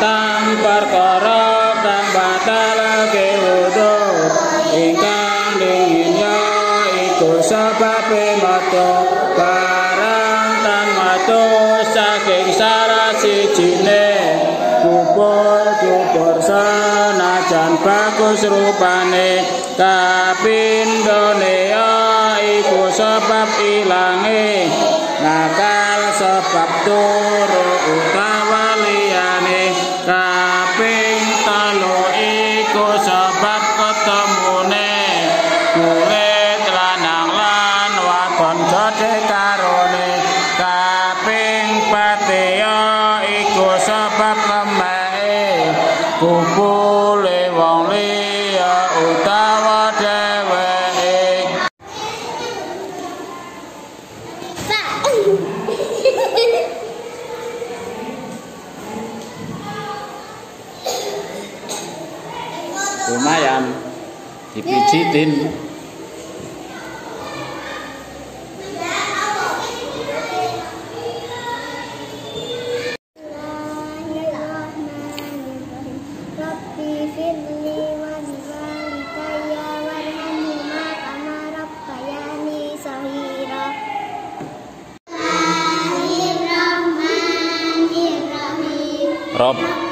tang perkara kang batalake wudu. Ingkang dingin ya iku sebabe metu barang tan metu saking salah sijine. Kubur kubur senajan bagus rupane. Kapindone ya iku sebab ilange. Nakal sebab turu kumpule wong liya utawa dheweke. Lumayan. Dipijitin prop